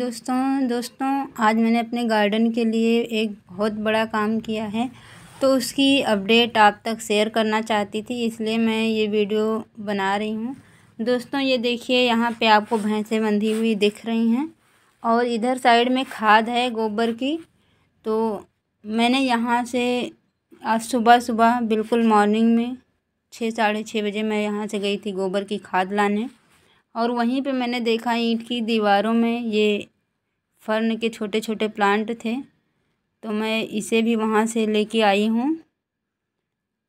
दोस्तों दोस्तों, आज मैंने अपने गार्डन के लिए एक बहुत बड़ा काम किया है। तो उसकी अपडेट आप तक शेयर करना चाहती थी, इसलिए मैं ये वीडियो बना रही हूँ। दोस्तों, ये देखिए, यहाँ पे आपको भैंसें बंधी हुई दिख रही हैं और इधर साइड में खाद है गोबर की। तो मैंने यहाँ से आज सुबह सुबह बिल्कुल मॉर्निंग में छः, साढ़े छः बजे मैं यहाँ से गई थी गोबर की खाद लाने और वहीं पे मैंने देखा ईंट की दीवारों में ये फर्न के छोटे छोटे प्लांट थे तो मैं इसे भी वहाँ से लेके आई हूँ।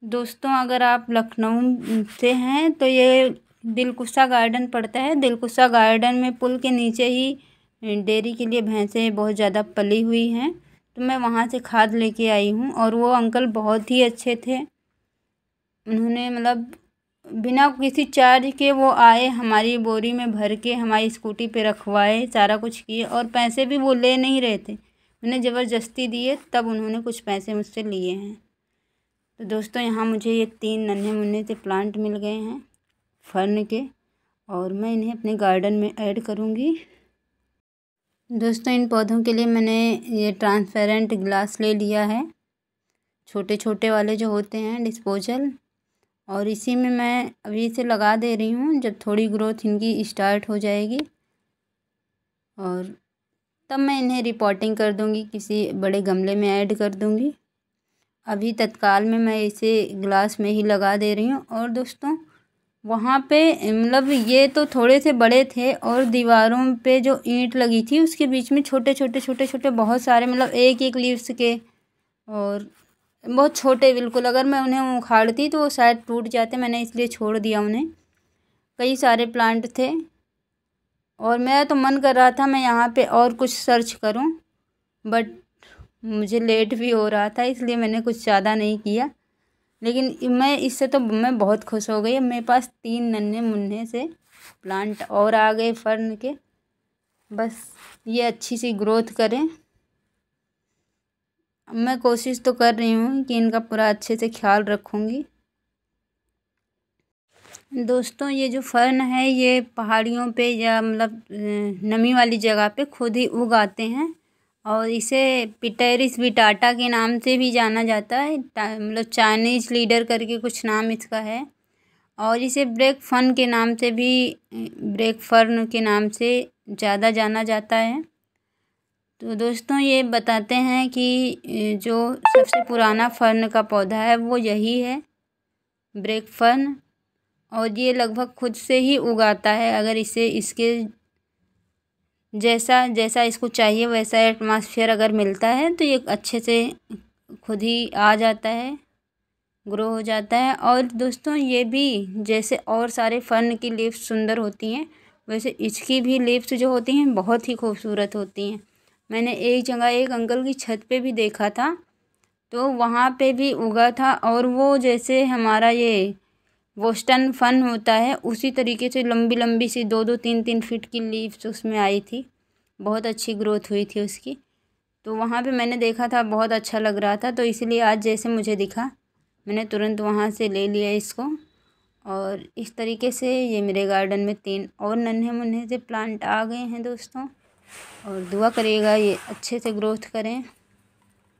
दोस्तों, अगर आप लखनऊ से हैं तो ये दिलकुशा गार्डन पड़ता है। दिलकुशा गार्डन में पुल के नीचे ही डेयरी के लिए भैंसें बहुत ज़्यादा पली हुई हैं तो मैं वहाँ से खाद लेके आई हूँ और वो अंकल बहुत ही अच्छे थे। उन्होंने मतलब बिना किसी चार्ज के वो आए हमारी बोरी में भर के, हमारी स्कूटी पे रखवाए, सारा कुछ किए और पैसे भी वो ले नहीं रहे थे। उन्हें ज़बरदस्ती दिए, तब उन्होंने कुछ पैसे मुझसे लिए हैं। तो दोस्तों, यहाँ मुझे ये तीन नन्हे मुन्ने से प्लांट मिल गए हैं, फर्न के, और मैं इन्हें अपने गार्डन में ऐड करूँगी। दोस्तों, इन पौधों के लिए मैंने ये ट्रांसपेरेंट ग्लास ले लिया है। छोटे छोटे वाले जो होते हैं डिस्पोजल और इसी में मैं अभी इसे लगा दे रही हूँ, जब थोड़ी ग्रोथ इनकी स्टार्ट हो जाएगी। और तब मैं इन्हें रिपोर्टिंग कर दूँगी, किसी बड़े गमले में ऐड कर दूँगी। अभी तत्काल में मैं इसे ग्लास में ही लगा दे रही हूँ। और दोस्तों, वहाँ पे मतलब ये तो थोड़े से बड़े थे और दीवारों पे जो ईंट लगी थी, उसके बीच में छोटे छोटे छोटे छोटे बहुत सारे मतलब एक एक लीव्स के और बहुत छोटे बिल्कुल, अगर मैं उन्हें उखाड़ती तो वो शायद टूट जाते, मैंने इसलिए छोड़ दिया उन्हें। कई सारे प्लांट थे। और मेरा तो मन कर रहा था मैं यहाँ पे और कुछ सर्च करूँ बट मुझे लेट भी हो रहा था, इसलिए मैंने कुछ ज़्यादा नहीं किया। लेकिन मैं इससे तो मैं बहुत खुश हो गई। मेरे पास तीन नन्हे मुन्ने से प्लांट और आ गए फर्न के। बस ये अच्छी सी ग्रोथ करें। मैं कोशिश तो कर रही हूँ कि इनका पूरा अच्छे से ख्याल रखूँगी। दोस्तों, ये जो फर्न है, ये पहाड़ियों पे या मतलब नमी वाली जगह पे खुद ही उगाते हैं और इसे पिटेरिस विटाटा के नाम से भी जाना जाता है। मतलब चाइनीज़ लीडर करके कुछ नाम इसका है और इसे ब्रेक फन के नाम से भी, ब्रेक फर्न के नाम से ज़्यादा जाना जाता है। तो दोस्तों ये बताते हैं कि जो सबसे पुराना फर्न का पौधा है वो यही है, ब्रेक फर्न। और ये लगभग खुद से ही उगाता है, अगर इसे इसके जैसा जैसा इसको चाहिए वैसा एटमॉस्फेयर अगर मिलता है तो ये अच्छे से खुद ही आ जाता है ग्रो हो जाता है। और दोस्तों ये भी, जैसे और सारे फर्न की लीव्स सुंदर होती हैं, वैसे इसकी भी लीव्स जो होती हैं बहुत ही खूबसूरत होती हैं। मैंने एक जगह एक अंकल की छत पे भी देखा था तो वहाँ पे भी उगा था और वो जैसे हमारा ये बोस्टन फन होता है, उसी तरीके से लंबी लंबी सी दो दो तीन तीन फीट की लीव्स उसमें आई थी। बहुत अच्छी ग्रोथ हुई थी उसकी। तो वहाँ पे मैंने देखा था, बहुत अच्छा लग रहा था तो इसलिए आज जैसे मुझे दिखा। मैंने तुरंत वहाँ से ले लिया इसको और इस तरीके से ये मेरे गार्डन में तीन और नन्हे मुन्ने से प्लांट आ गए हैं दोस्तों। और दुआ करिएगा ये अच्छे से ग्रोथ करें।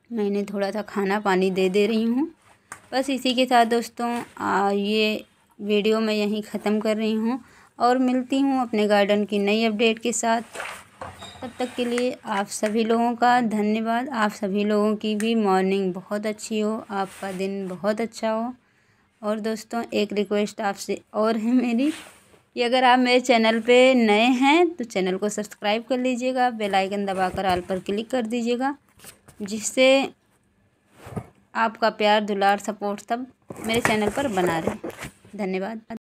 मैं इन्हें थोड़ा सा खाना पानी दे दे रही हूँ। बस इसी के साथ दोस्तों आ, ये वीडियो मैं यहीं ख़त्म कर रही हूँ। और मिलती हूँ अपने गार्डन की नई अपडेट के साथ। तब तक के लिए आप सभी लोगों का धन्यवाद। आप सभी लोगों की भी मॉर्निंग बहुत अच्छी हो। आपका दिन बहुत अच्छा हो। और दोस्तों एक रिक्वेस्ट आपसे और है मेरी। कि अगर आप मेरे चैनल पे नए हैं तो चैनल को सब्सक्राइब कर लीजिएगा, बेल आइकन दबाकर आल पर क्लिक कर दीजिएगा, जिससे आपका प्यार, दुलार, सपोर्ट सब मेरे चैनल पर बना रहे। धन्यवाद।